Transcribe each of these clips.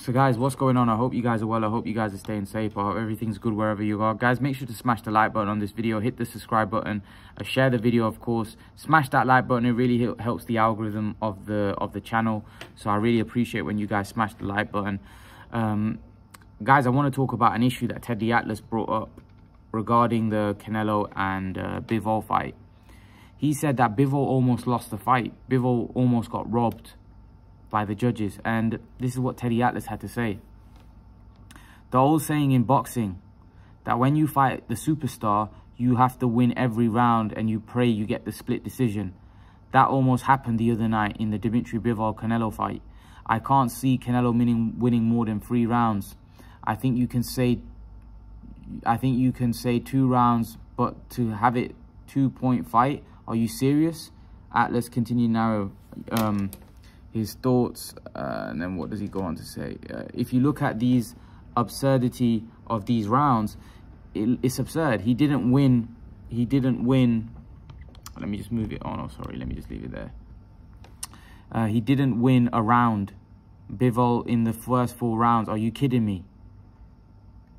So guys, what's going on? I hope you guys are well. I hope you guys are staying safe. I hope everything's good wherever you are. Guys, make sure to smash the like button on this video. Hit the subscribe button. Uh, share the video, of course. Smash that like button. It really helps the algorithm of the of the channel. So I really appreciate when you guys smash the like button. Um, guys, I want to talk about an issue that Teddy Atlas brought up regarding the Canelo and uh, Bivol fight. He said that Bivol almost lost the fight. Bivol almost got robbed by the judges. And this is what Teddy Atlas had to say. The old saying in boxing that when you fight the superstar, you have to win every round and you pray you get the split decision. That almost happened the other night in the Dmitry Bivol Canelo fight. I can't see Canelo winning, winning more than three rounds. I think you can say I think you can say two rounds, but to have it two point fight, are you serious? Atlas continue narrow um, his thoughts, uh, and then what does he go on to say? Uh, if you look at these absurdity of these rounds, it, it's absurd. He didn't win. He didn't win. Let me just move it on. Oh, sorry. Let me just leave it there. Uh, he didn't win a round. Bivol in the first four rounds. Are you kidding me?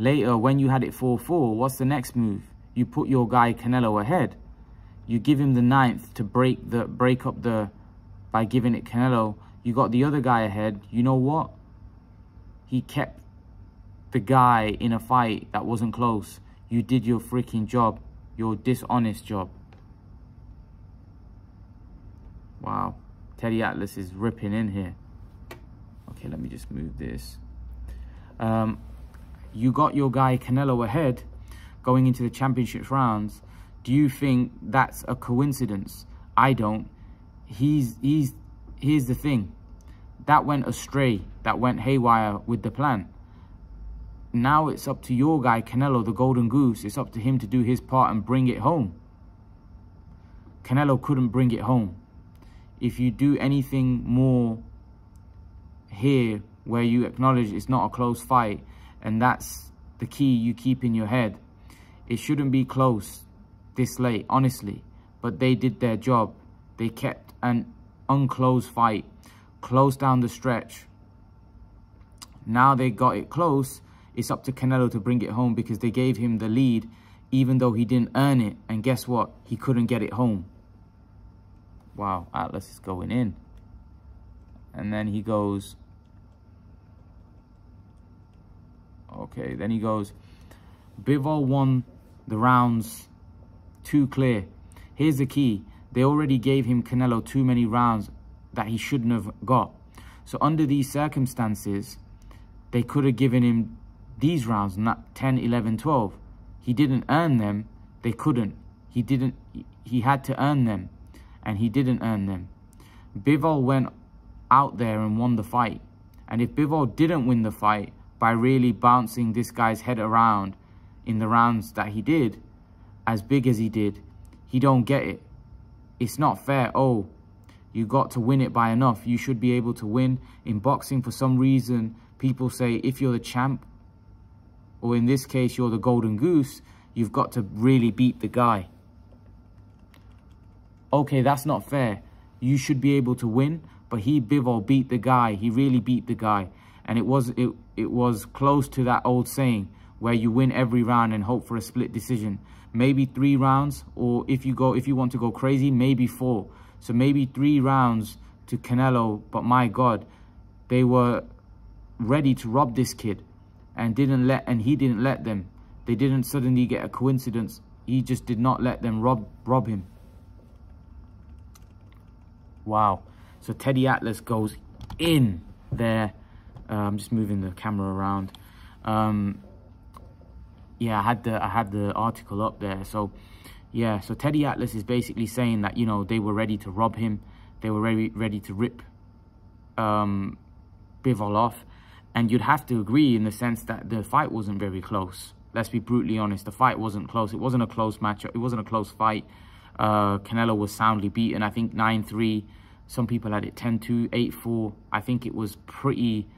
Later, when you had it 4-4, what's the next move? You put your guy Canelo ahead. You give him the ninth to break the break up the by giving it Canelo. You got the other guy ahead. You know what? He kept the guy in a fight that wasn't close. You did your freaking job. Your dishonest job. Wow. Teddy Atlas is ripping in here. Okay, let me just move this. Um, you got your guy Canelo ahead going into the championship rounds. Do you think that's a coincidence? I don't he's he's here's the thing. That went astray that went haywire with the plan. Now it's up to your guy canelo the golden goose. It's up to him to do his part and bring it home. Canelo couldn't bring it home. If you do anything more here where you acknowledge it's not a close fight and that's the key you keep in your head it shouldn't be close this late honestly. But they did their job. They kept an unclosed fight, close down the stretch. Now they got it close. It's up to Canelo to bring it home because they gave him the lead even though he didn't earn it. And guess what? He couldn't get it home. Wow, Atlas is going in. And then he goes... Okay, then he goes... Bivol won the rounds too clear. Here's the key. They already gave him Canelo too many rounds that he shouldn't have got. So under these circumstances, they could have given him these rounds, not 10, 11, 12. He didn't earn them. They couldn't. He didn't. He had to earn them, and he didn't earn them. Bivol went out there and won the fight. And if Bivol didn't win the fight by really bouncing this guy's head around in the rounds that he did, as big as he did, he don't get it it's not fair. Oh, you got to win it by enough. You should be able to win. In boxing, for some reason, people say if you're the champ, or in this case, you're the golden goose, you've got to really beat the guy. Okay, that's not fair. You should be able to win, but he, Bivol, beat the guy. He really beat the guy. And it was, it, it was close to that old saying where you win every round and hope for a split decision maybe three rounds, or if you go, if you want to go crazy, maybe four. So maybe three rounds to Canelo, but my God, they were ready to rob this kid and didn't let, and he didn't let them. They didn't suddenly get a coincidence. He just did not let them rob, rob him. Wow. So Teddy Atlas goes in there. Uh, I'm just moving the camera around. Um, yeah, I had the I had the article up there. So yeah, so Teddy Atlas is basically saying that you know they were ready to rob him, they were ready ready to rip um, Bivol off, and you'd have to agree in the sense that the fight wasn't very close. Let's be brutally honest, the fight wasn't close. It wasn't a close match. It wasn't a close fight. Uh, Canelo was soundly beaten. I think 9-3. Some people had it 10-2, 8-4. I think it was pretty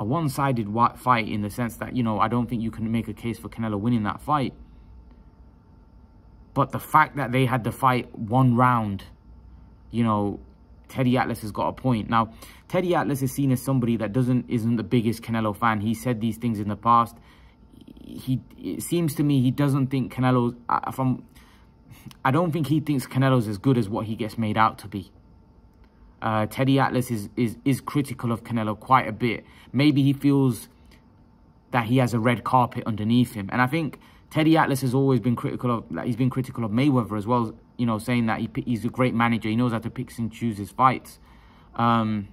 a one-sided fight in the sense that, you know, I don't think you can make a case for Canelo winning that fight. But the fact that they had the fight one round, you know, Teddy Atlas has got a point. Now, Teddy Atlas is seen as somebody that doesn't isn't the biggest Canelo fan. He said these things in the past. He it seems to me he doesn't think Canelo's uh, from. I don't think he thinks Canelo's as good as what he gets made out to be. Uh, Teddy Atlas is, is is critical of Canelo quite a bit. Maybe he feels that he has a red carpet underneath him, and I think Teddy Atlas has always been critical of. Like, he's been critical of Mayweather as well you know, saying that he, he's a great manager. He knows how to pick and choose his fights. Um,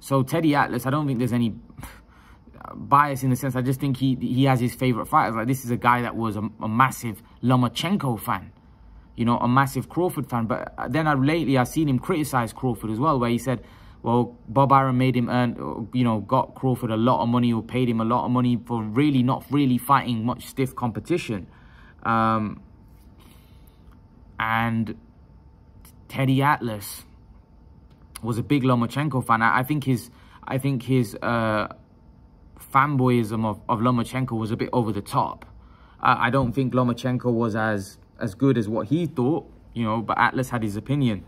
so Teddy Atlas, I don't think there's any bias in the sense. I just think he he has his favorite fighters. Like this is a guy that was a, a massive Lomachenko fan, you know, a massive Crawford fan. But then I lately I've seen him criticize Crawford as well, where he said, well, Bob Arum made him earn, you know, got Crawford a lot of money or paid him a lot of money for really not really fighting much stiff competition. Um, and Teddy Atlas was a big Lomachenko fan. I, I think his, I think his uh, fanboyism of, of Lomachenko was a bit over the top. I, I don't think Lomachenko was as as good as what he thought, you know. But Atlas had his opinion,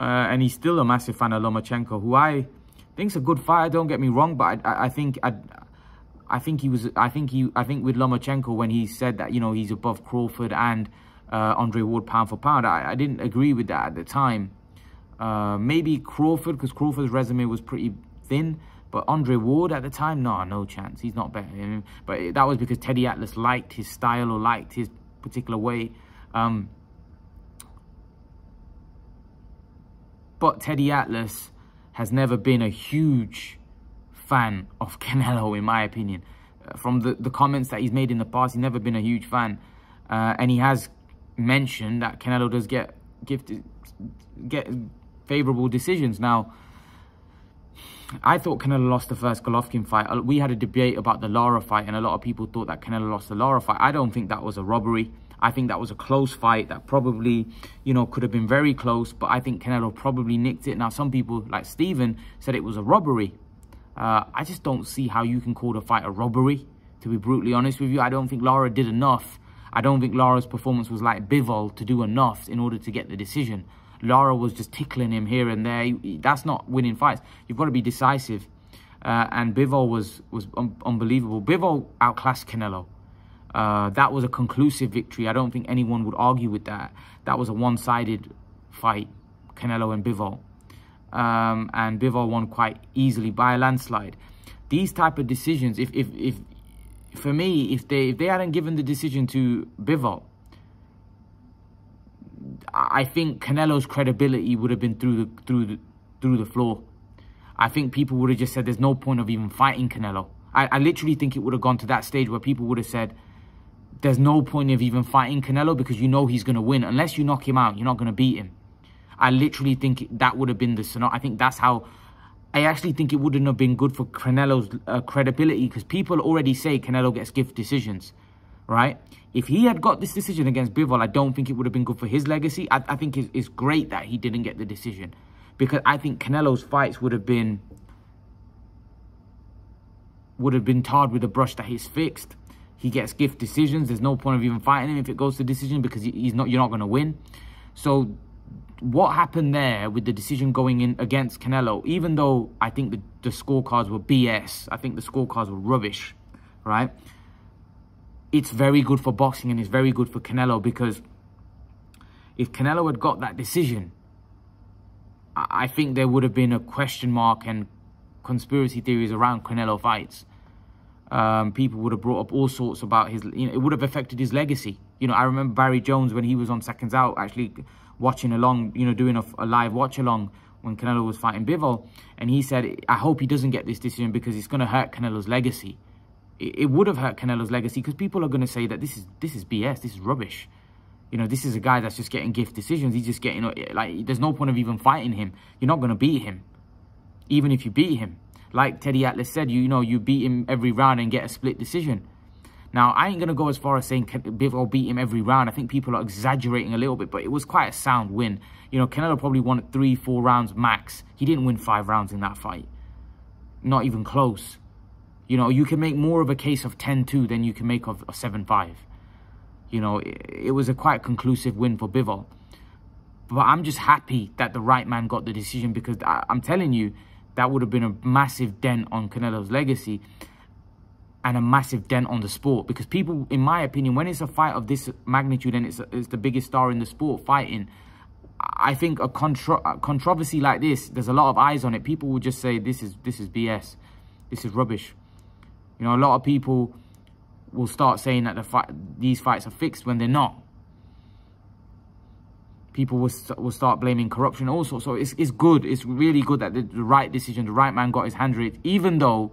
uh, and he's still a massive fan of Lomachenko, who I think's a good fighter. Don't get me wrong, but I, I think I, I think he was. I think he. I think with Lomachenko when he said that you know he's above Crawford and uh, Andre Ward pound for pound. I, I, didn't agree with that at the time. Uh, maybe Crawford, because Crawford's resume was pretty thin. But Andre Ward at the time, no, no chance. He's not better than him. But that was because Teddy Atlas liked his style or liked his particular way. Um, but Teddy Atlas has never been a huge fan of Canelo, in my opinion. Uh, from the, the comments that he's made in the past, he's never been a huge fan. Uh, and he has mentioned that Canelo does get gifted, get favorable decisions. Now, I thought Canelo lost the first Golovkin fight. Uh, we had a debate about the Lara fight, and a lot of people thought that Canelo lost the Lara fight. I don't think that was a robbery. I think that was a close fight that probably, you know, could have been very close, but I think Canelo probably nicked it. Now, some people, like Steven, said it was a robbery. Uh, I just don't see how you can call the fight a robbery, to be brutally honest with you. I don't think Lara did enough I don't think Lara's performance was like Bivol to do enough in order to get the decision. Lara was just tickling him here and there. That's not winning fights. You've got to be decisive. Uh, and Bivol was was un unbelievable. Bivol outclassed Canelo. Uh, that was a conclusive victory. I don't think anyone would argue with that. That was a one-sided fight, Canelo and Bivol. Um, and Bivol won quite easily by a landslide. These type of decisions, if if if for me, if they if they hadn't given the decision to Bivol, I think Canelo's credibility would have been through the through the through the floor. I think people would have just said there's no point of even fighting Canelo. I, I literally think it would have gone to that stage where people would have said there's no point of even fighting Canelo because you know he's going to win. Unless you knock him out, you're not going to beat him. I literally think that would have been the scenario. I think that's how I actually think it wouldn't have been good for Canelo's uh, credibility because people already say Canelo gets gift decisions, right? If he had got this decision against Bivol, I don't think it would have been good for his legacy. I, I think it's, it's great that he didn't get the decision because I think Canelo's fights would have been would have been tarred with a brush that he's fixed. He gets gift decisions. There's no point of even fighting him if it goes to decision because he's not. You're not going to win. So what happened there with the decision going in against Canelo, even though I think the, the scorecards were BS, I think the scorecards were rubbish, right? It's very good for boxing and it's very good for Canelo because if Canelo had got that decision, I think there would have been a question mark and conspiracy theories around Canelo fights. Um, people would have brought up all sorts about his, you know, it would have affected his legacy. You know, I remember Barry Jones when he was on Seconds Out actually watching along, you know, doing a, a live watch along when Canelo was fighting Bivol. And he said, I hope he doesn't get this decision because it's going to hurt Canelo's legacy. It, would have hurt Canelo's legacy because people are going to say that this is this is BS, this is rubbish. You know, this is a guy that's just getting gift decisions. He's just getting, uh, like, there's no point of even fighting him. You're not going to beat him, even if you beat him. Like Teddy Atlas said, you, you know, you beat him every round and get a split decision. Now, I ain't going to go as far as saying Bivol beat him every round. I think people are exaggerating a little bit, but it was quite a sound win. You know, Canelo probably won three, four rounds max. He didn't win five rounds in that fight. Not even close. You know, you can make more of a case of 10-2 than you can make of a 7-5. You know, it, it, was a quite conclusive win for Bivol. But I'm just happy that the right man got the decision because I, I'm telling you, that would have been a massive dent on Canelo's legacy and a massive dent on the sport because people, in my opinion, when it's a fight of this magnitude and it's, it's the biggest star in the sport fighting, I think a, contro a controversy like this, there's a lot of eyes on it. People will just say this is this is BS, this is rubbish. You know, a lot of people will start saying that the fight, these fights are fixed when they're not. People will, st will start blaming corruption also. So it's, it's good. It's really good that the, the right decision, the right man got his hand raised, even though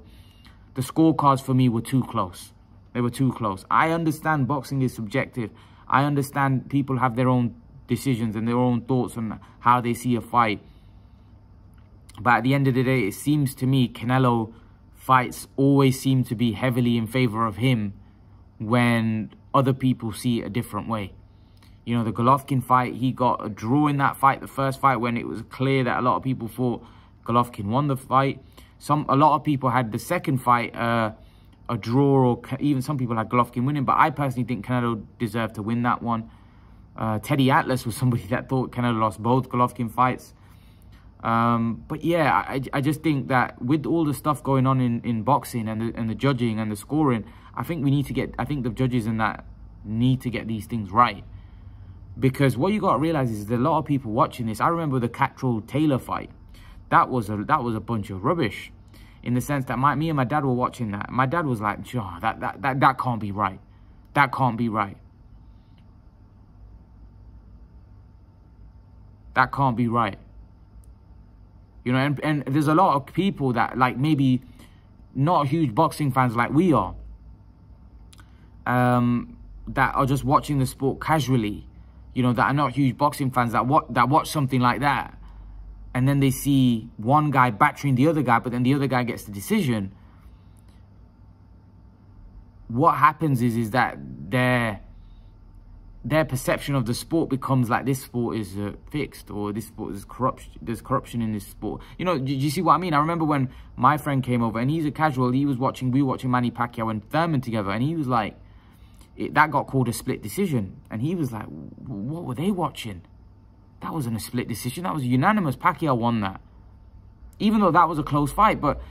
the scorecards for me were too close. They were too close. I understand boxing is subjective. I understand people have their own decisions and their own thoughts on how they see a fight. But at the end of the day, it seems to me Canelo fights always seem to be heavily in favor of him when other people see it a different way. You know, the Golovkin fight, he got a draw in that fight, the first fight, when it was clear that a lot of people thought Golovkin won the fight. Some A lot of people had the second fight uh, a draw, or even some people had Golovkin winning, but I personally think Canelo deserved to win that one. Uh, Teddy Atlas was somebody that thought Canelo lost both Golovkin fights. Um, but yeah, I, I just think that with all the stuff going on in, in boxing and the, and the judging and the scoring, I think we need to get, I think the judges in that need to get these things right. Because what you got to realize is there's a lot of people watching this. I remember the Catterall Taylor fight. That was a that was a bunch of rubbish, in the sense that my me and my dad were watching that. My dad was like, oh, that that that that can't be right. That can't be right. That can't be right. You know, and, and there's a lot of people that like maybe not huge boxing fans like we are. Um, that are just watching the sport casually, you know, that are not huge boxing fans that what that watch something like that, and then they see one guy battering the other guy, but then the other guy gets the decision. What happens is is that they're their perception of the sport becomes like this sport is uh, fixed or this sport is corruption there's corruption in this sport. You know do, you see what i mean? I remember when my friend came over and he's a casual he was watching we were watching manny pacquiao and thurman together and he was like it, that got called a split decision. And he was like what were they watching? That wasn't a split decision. That was unanimous. Pacquiao won that. Even though that was a close fight but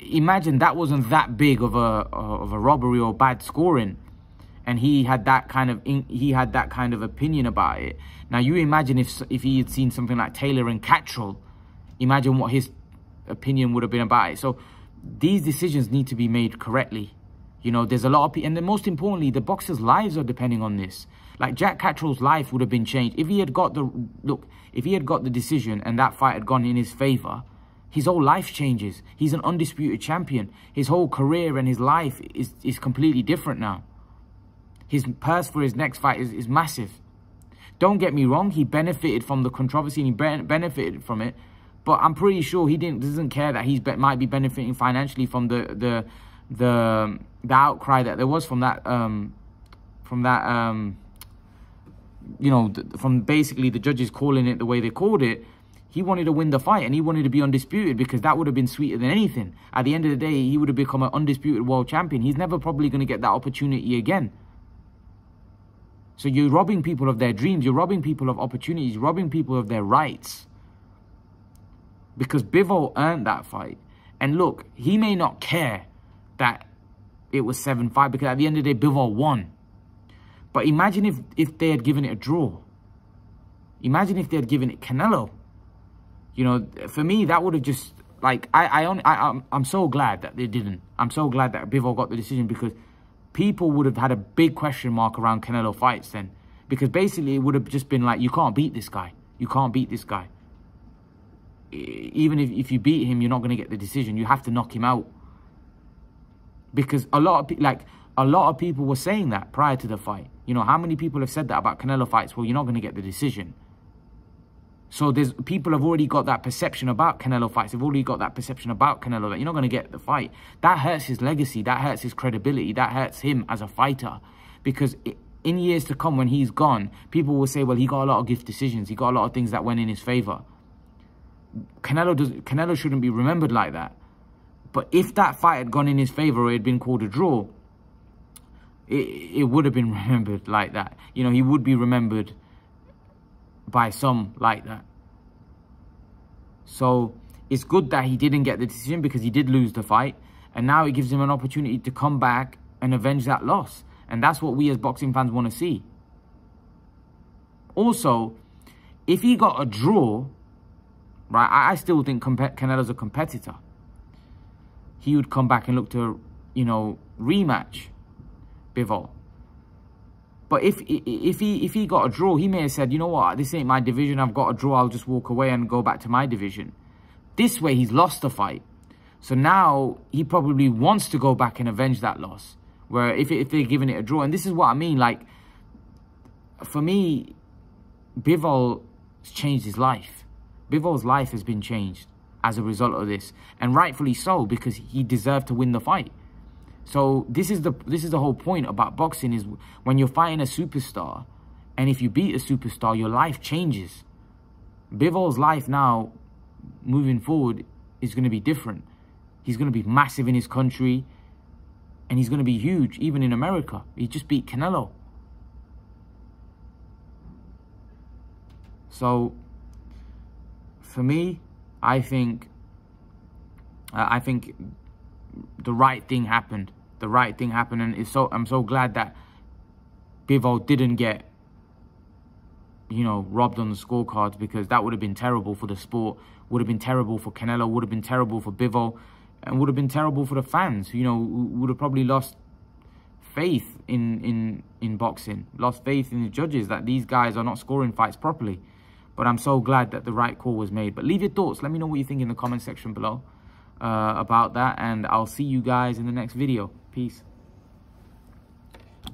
imagine that wasn't that big of a of a robbery or bad scoring and he had that kind of he had that kind of opinion about it. Now you imagine if if he had seen something like Taylor and Catterall, imagine what his opinion would have been about it. So these decisions need to be made correctly. You know, there's a lot of people, and then most importantly, the boxers' lives are depending on this. Like Jack Catterall's life would have been changed if he had got the look. If he had got the decision and that fight had gone in his favor, his whole life changes. He's an undisputed champion. His whole career and his life is is completely different now his purse for his next fight is, is massive. Don't get me wrong, he benefited from the controversy and he benefited from it. But I'm pretty sure he didn't doesn't care that he might be benefiting financially from the the the the outcry that there was from that um from that um you know from basically the judges calling it the way they called it he wanted to win the fight and he wanted to be undisputed because that would have been sweeter than anything at the end of the day he would have become an undisputed world champion he's never probably going to get that opportunity again so you're robbing people of their dreams, you're robbing people of opportunities, robbing people of their rights. Because Bivol earned that fight. And look, he may not care that it was 7-5 because at the end of the day, Bivol won. But imagine if, if they had given it a draw. Imagine if they had given it Canelo. You know, for me, that would have just, like, I, I, only, I, I'm, I'm so glad that they didn't. I'm so glad that Bivol got the decision because people would have had a big question mark around Canelo fights then. Because basically it would have just been like, you can't beat this guy. You can't beat this guy. Even if, if you beat him, you're not going to get the decision. You have to knock him out. Because a lot of like a lot of people were saying that prior to the fight. You know, how many people have said that about Canelo fights? Well, you're not going to get the decision. So there's people have already got that perception about Canelo fights. They've already got that perception about Canelo that you're not going to get the fight. That hurts his legacy. That hurts his credibility. That hurts him as a fighter. Because in years to come, when he's gone, people will say, well, he got a lot of gift decisions. He got a lot of things that went in his favor. Canelo, does, Canelo shouldn't be remembered like that. But if that fight had gone in his favor or it had been called a draw, it, it would have been remembered like that. You know, he would be remembered by some like that. So it's good that he didn't get the decision because he did lose the fight. And now it gives him an opportunity to come back and avenge that loss. And that's what we as boxing fans want to see. Also, if he got a draw, right, I, still think Canelo's a competitor. He would come back and look to, you know, rematch Bivol. But if if he if he got a draw, he may have said, you know what, this ain't my division. I've got a draw. I'll just walk away and go back to my division. This way, he's lost the fight. So now he probably wants to go back and avenge that loss. Where if, if they're giving it a draw, and this is what I mean, like, for me, Bivol has changed his life. Bivol's life has been changed as a result of this. And rightfully so, because he deserved to win the fight. So this is the this is the whole point about boxing is when you're fighting a superstar, and if you beat a superstar, your life changes. Bivol's life now, moving forward, is going to be different. He's going to be massive in his country, and he's going to be huge even in America. He just beat Canelo. So, for me, I think, I think the right thing happened. The right thing happened, and it's so I'm so glad that Bivol didn't get, you know, robbed on the scorecards because that would have been terrible for the sport. Would have been terrible for Canelo. Would have been terrible for Bivol, and would have been terrible for the fans. You know, would have probably lost faith in in in boxing, lost faith in the judges that these guys are not scoring fights properly. But I'm so glad that the right call was made. But leave your thoughts. Let me know what you think in the comment section below uh, about that. And I'll see you guys in the next video. Peace.